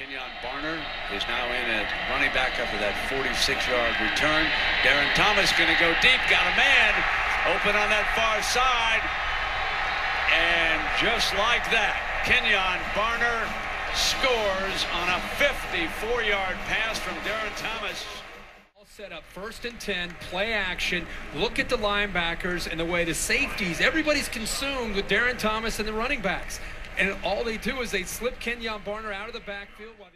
Kenjon Barner is now in at running back after that 46-yard return. Darron Thomas going to go deep. Got a man open on that far side. And just like that, Kenjon Barner scores on a 54-yard pass from Darron Thomas. All set up first and 10, play action. Look at the linebackers and the way the safeties, everybody's consumed with Darron Thomas and the running backs. And all they do is they slip Kenjon Barner out of the backfield while